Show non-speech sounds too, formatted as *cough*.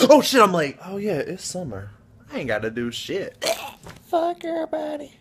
*laughs* Oh shit, I'm late. Oh yeah, it's summer. I ain't gotta do shit. Fuck everybody.